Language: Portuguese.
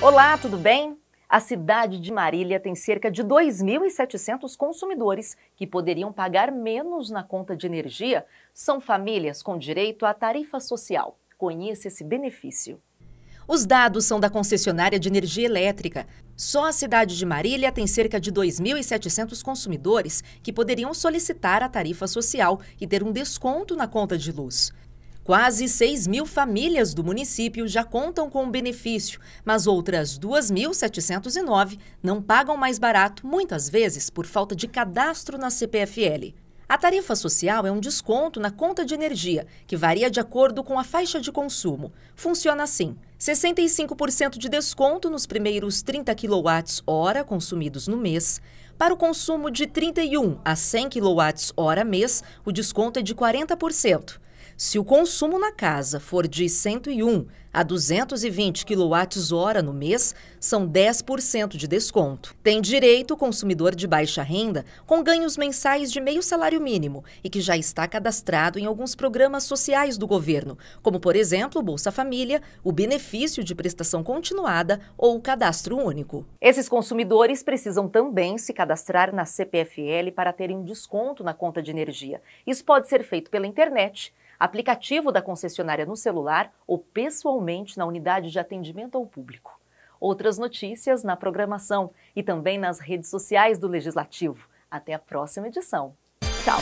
Olá, tudo bem? A cidade de Marília tem cerca de 2.700 consumidores que poderiam pagar menos na conta de energia. São famílias com direito à tarifa social. Conheça esse benefício. Os dados são da concessionária de energia elétrica. Só a cidade de Marília tem cerca de 2.700 consumidores que poderiam solicitar a tarifa social e ter um desconto na conta de luz. Quase 6 mil famílias do município já contam com o benefício, mas outras 2.709 não pagam mais barato, muitas vezes por falta de cadastro na CPFL. A tarifa social é um desconto na conta de energia, que varia de acordo com a faixa de consumo. Funciona assim: 65% de desconto nos primeiros 30 kWh consumidos no mês. Para o consumo de 31 a 100 kWh mês, o desconto é de 40%. Se o consumo na casa for de 101 a 220 kWh no mês, são 10% de desconto. Tem direito o consumidor de baixa renda com ganhos mensais de meio salário mínimo e que já está cadastrado em alguns programas sociais do governo, como, por exemplo, o Bolsa Família, o benefício de prestação continuada ou o cadastro único. Esses consumidores precisam também se cadastrar na CPFL para terem desconto na conta de energia. Isso pode ser feito pela internet aplicativo da concessionária no celular ou pessoalmente na unidade de atendimento ao público. Outras notícias na programação e também nas redes sociais do Legislativo. Até a próxima edição. Tchau!